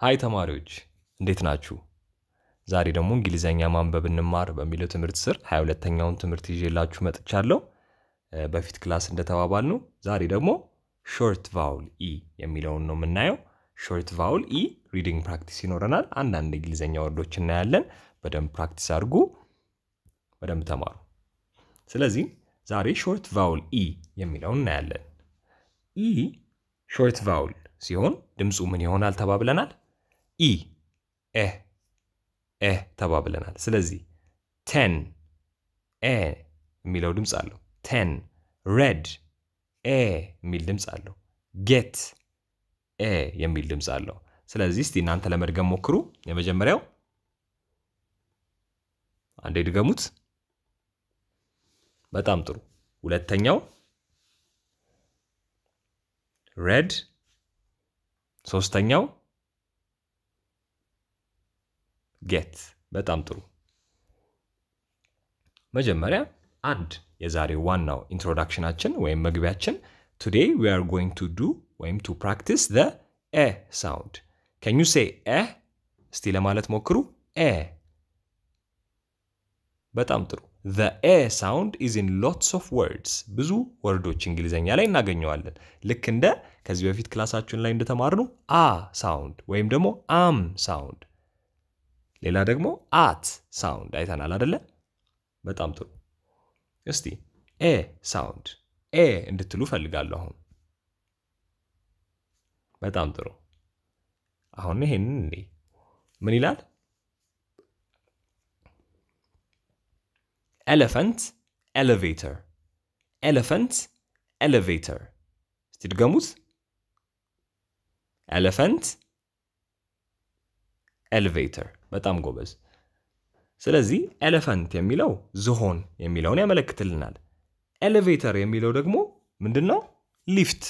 Hi ተማሪዎች እንዴት ናችሁ? ዛሬ ደግሞ እንግሊዘኛ ማንበብ እንማር በሚለው ትምህርት ስር ሀያ ሁለተኛውን ትምህርት ይዤላችሁ መጥቻለሁ። በፊት class እንደተባባልነው ዛሬ ደግሞ short vowel e የሚለውን ነው የምናየው። short vowel e reading practice ይኖረናል። አንዳንድ የእንግሊዝኛ word ኦች እናያለን። በደንብ practice አድርጉ፣ በደንብ ተማሩ። ስለዚህ ዛሬ short vowel e የሚለውን እናያለን። e short vowel ሲሆን ድምፁ ምን ይሆናል ተባብለናል? e e e ተባብለናል። ስለዚህ ten e የሚለው ድምፅ አለው። ten red e የሚል ድምፅ አለው። get e የሚል ድምፅ አለው። ስለዚህ እስቲ እናንተ ለመድገም ሞክሩ። የመጀመሪያው አንዴ ድገሙት። በጣም ጥሩ። ሁለተኛው red፣ ሶስተኛው get። በጣም ጥሩ። መጀመሪያ አንድ የዛሬው ዋናው introduction ኣችን ወይም መግቢያችን today we are going to do ወይም to practice the e sound you say e እስቲ ለማለት ሞክሩ። e በጣም ጥሩ። the e sound is in lots of words ብዙ word ኦች እንግሊዝኛ ላይ እናገኘዋለን። ልክ እንደ ከዚህ በፊት class ኣችን ላይ እንደተማርነው a sound ወይም ደግሞ am sound፣ ሌላ ደግሞ at sound አይተናል አደለ? በጣም ጥሩ። እስቲ e sound e እንድትሉ ፈልጋለሁ አሁን። በጣም ጥሩ። አሁን ይሄንን እንዴ ምን ይላል? elephant elevator፣ elephant elevator። እስቲ ድገሙት። elephant elevator። በጣም ጎበዝ። ስለዚህ elephant የሚለው ዝሆን የሚለውን ያመለክትልናል። elevator የሚለው ደግሞ ምንድን ነው? lift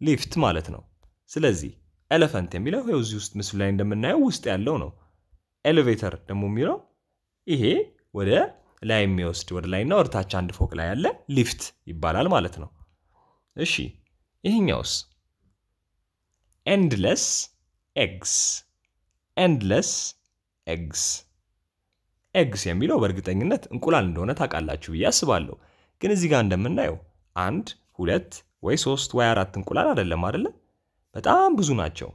lift ማለት ነው። ስለዚህ elephant የሚለው ይኸው እዚህ ውስጥ ምስሉ ላይ እንደምናየው ውስጥ ያለው ነው። elevator ደግሞ የሚለው ይሄ ወደ ላይ የሚወስድ ወደ ላይና ወደ ታች አንድ ፎቅ ላይ ያለ ሊፍት ይባላል ማለት ነው። እሺ ይህኛውስ? endless eggs endless eggs eggs የሚለው በእርግጠኝነት እንቁላል እንደሆነ ታውቃላችሁ ብዬ አስባለሁ። ግን እዚህ ጋር እንደምናየው አንድ ሁለት ወይ ሶስት ወይ አራት እንቁላል አይደለም አይደለም፣ በጣም ብዙ ናቸው።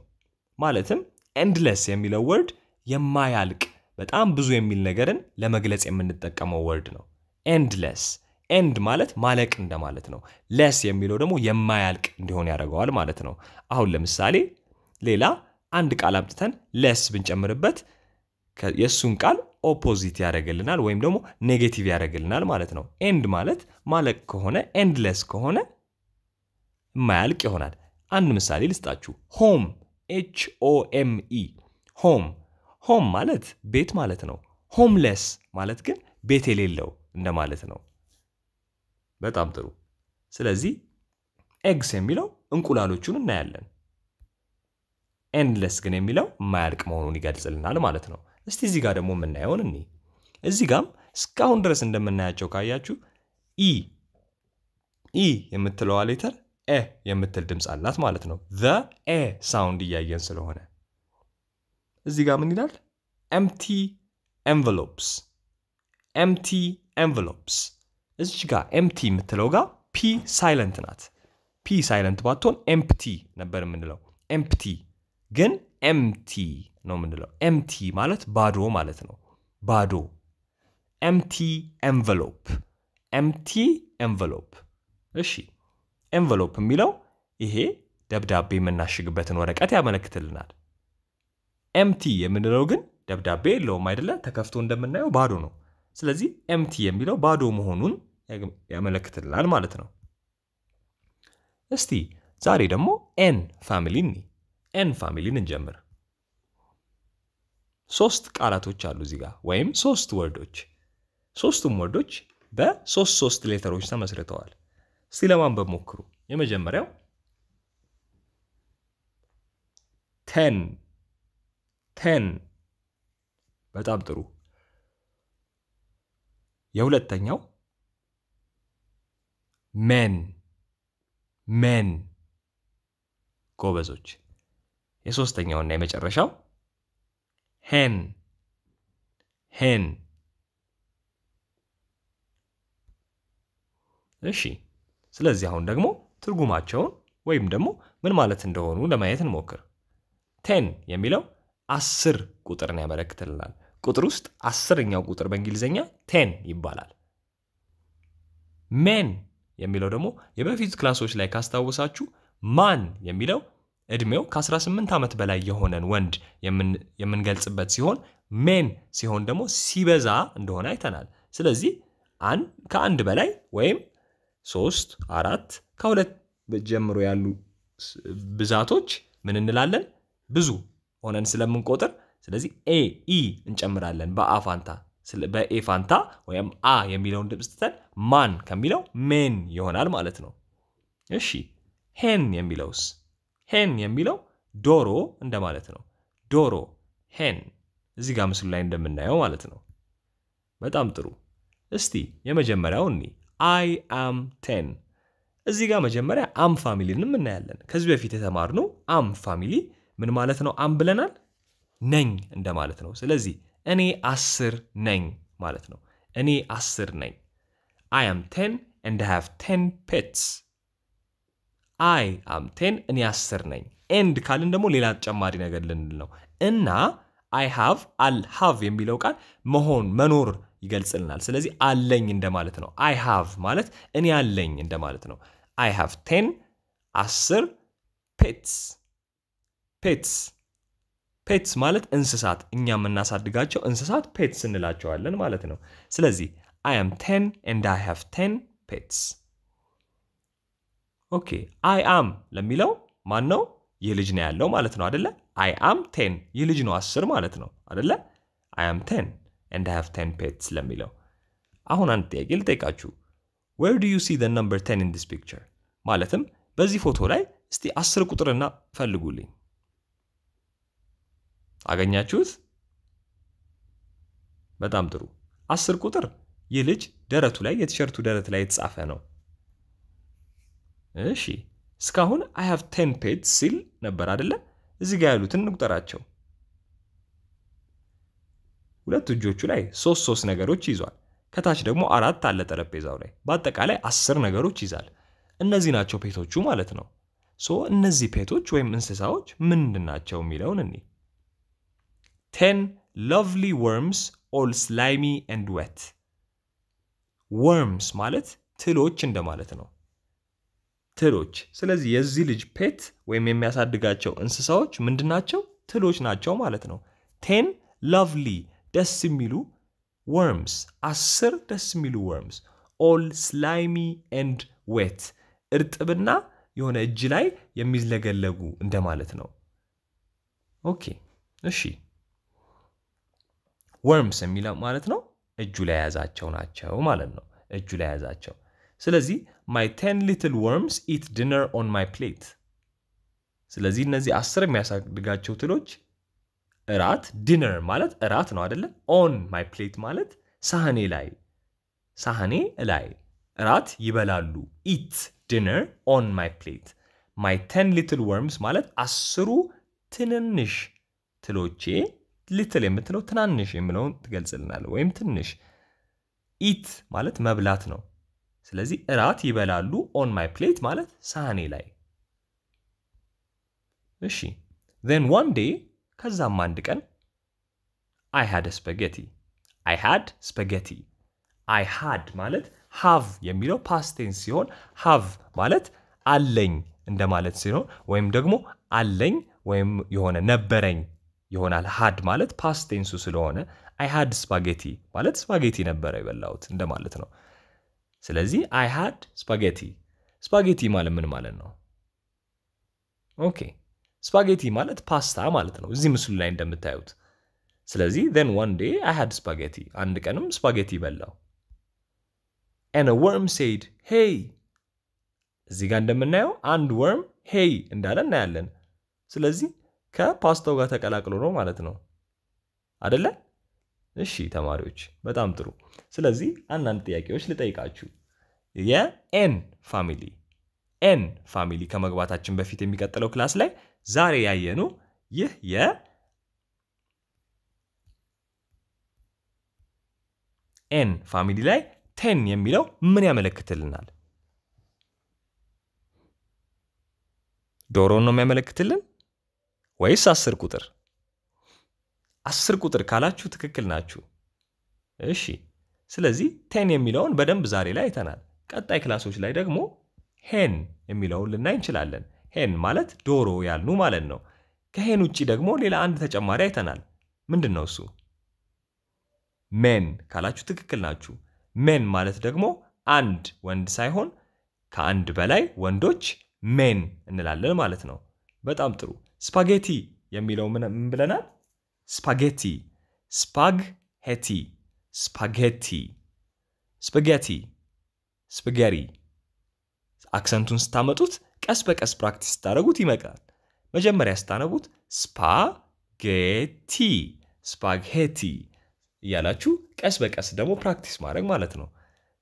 ማለትም endless የሚለው word የማያልቅ በጣም ብዙ የሚል ነገርን ለመግለጽ የምንጠቀመው word ነው። endless end ማለት ማለቅ እንደማለት ነው። less የሚለው ደግሞ የማያልቅ እንዲሆን ያደርገዋል ማለት ነው። አሁን ለምሳሌ ሌላ አንድ ቃል አምጥተን less ብንጨምርበት የእሱን ቃል opposite ያደርግልናል ወይም ደግሞ negative ያደርግልናል ማለት ነው። end ማለት ማለቅ ከሆነ endless ከሆነ የማያልቅ ይሆናል። አንድ ምሳሌ ልስጣችሁ። ሆም ኤች ኦ ኤም ኢ ሆም ሆም ማለት ቤት ማለት ነው። homeless ማለት ግን ቤት የሌለው እንደማለት ነው። በጣም ጥሩ። ስለዚህ eggs የሚለው እንቁላሎቹን እናያለን። endless ግን የሚለው የማያልቅ መሆኑን ይገልጽልናል ማለት ነው። እስቲ እዚህ ጋር ደግሞ የምናየውን እኒ እዚህ ጋም እስካሁን ድረስ እንደምናያቸው ካያችሁ e e የምትለዋ letter e የምትል ድምፅ አላት ማለት ነው። the e sound እያየን ስለሆነ እዚህ ጋር ምን ይላል? empty envelopes empty envelopes። እዚህ ጋር empty የምትለው ጋር p silent ናት። p silent ባትሆን empty ነበር የምንለው። empty ግን empty ነው የምንለው። empty ማለት ባዶ ማለት ነው። ባዶ። empty envelope empty envelope። እሺ envelope የሚለው ይሄ ደብዳቤ የምናሽግበትን ወረቀት ያመለክትልናል። empty የምንለው ግን ደብዳቤ የለውም አይደለ? ተከፍቶ እንደምናየው ባዶ ነው። ስለዚህ empty የሚለው ባዶ መሆኑን ያመለክትልናል ማለት ነው። እስቲ ዛሬ ደግሞ en family ን en family ን እንጀምር። ሶስት ቃላቶች አሉ እዚህ ጋር ወይም ሶስት word ኦች። ሶስቱም word ኦች በሶስት ሶስት letter ኦች ተመስርተዋል። እስቲ ለማንበብ ሞክሩ። የመጀመሪያው ten ten በጣም ጥሩ። የሁለተኛው men men ጎበዞች። የሶስተኛውና የመጨረሻው hen hen። እሺ ስለዚህ አሁን ደግሞ ትርጉማቸውን ወይም ደግሞ ምን ማለት እንደሆኑ ለማየት እንሞክር። ten የሚለው አስር ቁጥርን ያመለክትልናል። ቁጥር ውስጥ አስረኛው ቁጥር በእንግሊዝኛ ten ይባላል። men የሚለው ደግሞ የበፊት class ኦች ላይ ካስታወሳችሁ man የሚለው እድሜው ከ18 ዓመት በላይ የሆነን ወንድ የምንገልጽበት ሲሆን men ሲሆን ደግሞ ሲበዛ እንደሆነ አይተናል። ስለዚህ ከአንድ በላይ ወይም ሶስት፣ አራት ከሁለት ጀምሮ ያሉ ብዛቶች ምን እንላለን? ብዙ ሆነን ስለምንቆጥር ስለዚህ A E እንጨምራለን በአ ፋንታ በ A ፋንታ ወይም አ የሚለውን ድምፅ ትተን man ከሚለው men ይሆናል ማለት ነው። እሺ hen የሚለውስ? hen የሚለው ዶሮ እንደማለት ነው። ዶሮ hen፣ እዚህ ጋር ምስሉ ላይ እንደምናየው ማለት ነው። በጣም ጥሩ። እስቲ የመጀመሪያው እኒ I am ten። እዚህ ጋር መጀመሪያ am family ንም እናያለን። ከዚህ በፊት የተማርነው am family ምን ማለት ነው? am ብለናል ነኝ እንደማለት ነው። ስለዚህ እኔ አስር ነኝ ማለት ነው። እኔ አስር ነኝ። I am ten and have ten pets። I am ten እኔ አስር ነኝ። and ካልን ደግሞ ሌላ ተጨማሪ ነገር ልንል ነው እና I have አል have የሚለው ቃል መሆን መኖር ይገልጽልናል። ስለዚህ አለኝ እንደማለት ነው። I have ማለት እኔ አለኝ እንደማለት ነው። I have ten አስር pets pets pets ማለት እንስሳት እኛ የምናሳድጋቸው እንስሳት pets እንላቸዋለን ማለት ነው። ስለዚህ I am ten and I have ten pets። Okay I am ለሚለው ማን ነው? ይህ ልጅ ነው ያለው ማለት ነው አደለ? I am ten ይህ ልጅ ነው አስር ማለት ነው አደለ? I am ten and have ten pets ለሚለው አሁን አንድ ጥያቄ ልጠይቃችሁ። Where do you see the number ten in this picture? ማለትም በዚህ ፎቶ ላይ እስቲ አስር ቁጥርና ፈልጉልኝ። አገኛችሁት? በጣም ጥሩ። አስር ቁጥር ይህ ልጅ ደረቱ ላይ የቲሸርቱ ደረት ላይ የተጻፈ ነው። እሺ እስካሁን I have ten pets ሲል ነበር አደለ? እዚህ ጋር ያሉትን እንቁጠራቸው። ሁለት እጆቹ ላይ ሶስት ሶስት ነገሮች ይዟል። ከታች ደግሞ አራት አለ ጠረጴዛው ላይ። በአጠቃላይ አስር ነገሮች ይዛል። እነዚህ ናቸው pet ኦቹ ማለት ነው። So እነዚህ pet ኦች ወይም እንስሳዎች ምንድን ናቸው የሚለውን እኔ Ten lovely worms all slimy and wet። worms ማለት ትሎች እንደማለት ነው። ትሎች። ስለዚህ የዚህ ልጅ pet ወይም የሚያሳድጋቸው እንስሳዎች ምንድን ናቸው? ትሎች ናቸው ማለት ነው። Ten lovely ደስ የሚሉ worms፣ አስር ደስ የሚሉ worms። All slimy and wet፣ እርጥብና የሆነ እጅ ላይ የሚለገለጉ እንደማለት ነው። Okay እሺ worms የሚለው ማለት ነው እጁ ላይ የያዛቸው ናቸው ማለት ነው። እጁ ላይ የያዛቸው። ስለዚህ my ten little worms eat dinner on my plate። ስለዚህ እነዚህ አስር የሚያሳድጋቸው ትሎች እራት dinner ማለት እራት ነው አደለ? on my plate ማለት ሳህኔ ላይ ሳህኔ ላይ እራት ይበላሉ። eat dinner on my plate። My ten little worms ማለት አስሩ ትንንሽ ትሎቼ little የምትለው ትናንሽ የምለውን ትገልጽልናል። ወይም ትንሽ eat ማለት መብላት ነው። ስለዚህ እራት ይበላሉ on my plate ማለት ሳህኔ ላይ። እሺ then one day ከዛም አንድ ቀን I had spaghetti I had spaghetti I had ማለት have የሚለው past tense ሲሆን have ማለት አለኝ እንደማለት ሲሆን ወይም ደግሞ አለኝ ወይም የሆነ ነበረኝ ይሆናል። had ማለት past tense ኡ ስለሆነ I had spaghetti ማለት spaghetti ነበረ የበላሁት እንደማለት ነው። ስለዚህ I had spaghetti። spaghetti ማለት ምን ማለት ነው? Okay spaghetti ማለት ፓስታ ማለት ነው እዚህ ምስሉ ላይ እንደምታዩት። ስለዚህ then one day I had spaghetti፣ አንድ ቀንም spaghetti በላው። And worm said hey። እዚህ ጋር እንደምናየው አንድ worm hey እንዳለ እናያለን። ስለዚህ ከፓስታው ጋር ተቀላቅሎ ነው ማለት ነው አደለ? እሺ ተማሪዎች በጣም ጥሩ። ስለዚህ አንዳንድ ጥያቄዎች ልጠይቃችሁ። የ en family en family ከመግባታችን በፊት የሚቀጥለው class ላይ ዛሬ ያየነው ይህ የ en family ላይ ten የሚለው ምን ያመለክትልናል? ዶሮን ነው የሚያመለክትልን ወይስ አስር ቁጥር? አስር ቁጥር ካላችሁ ትክክል ናችሁ። እሺ፣ ስለዚህ ten የሚለውን በደንብ ዛሬ ላይ አይተናል። ቀጣይ class ኦች ላይ ደግሞ hen የሚለውን ልናይ እንችላለን። hen ማለት ዶሮ ያልነው ማለት ነው። ከ hen ውጭ ደግሞ ሌላ አንድ ተጨማሪ አይተናል። ምንድን ነው እሱ? men ካላችሁ ትክክል ናችሁ። men ማለት ደግሞ አንድ ወንድ ሳይሆን ከአንድ በላይ ወንዶች men እንላለን ማለት ነው። በጣም ጥሩ። spaghetti የሚለው ምን ብለናል? spaghetti፣ spag hetti፣ spaghetti፣ spaghetti፣ spaghetti። accent ኡን ስታመጡት ቀስ በቀስ practice ስታደረጉት ይመጣል። መጀመሪያ ስታነቡት spaghetti፣ spaghetti እያላችሁ ቀስ በቀስ ደግሞ practice ማድረግ ማለት ነው።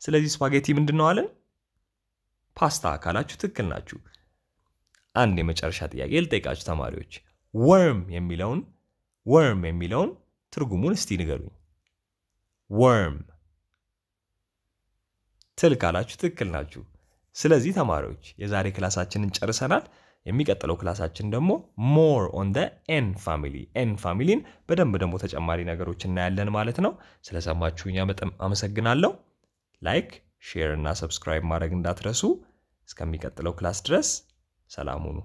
ስለዚህ spaghetti ምንድን ነው አለን? ፓስታ ካላችሁ ትክክል ናችሁ። አንድ የመጨረሻ ጥያቄ ልጠይቃችሁ ተማሪዎች፣ worm የሚለውን worm የሚለውን ትርጉሙን እስቲ ንገሩኝ። worm ትል ካላችሁ ትክክል ናችሁ። ስለዚህ ተማሪዎች የዛሬ class አችንን ጨርሰናል። የሚቀጥለው class አችን ደግሞ more on the N family N family ን በደንብ ደግሞ ተጨማሪ ነገሮች እናያለን ማለት ነው። ስለሰማችሁኝ በጣም አመሰግናለሁ። like፣ share እና subscribe ማድረግ እንዳትረሱ። እስከሚቀጥለው class ድረስ ሰላም ሁኑ።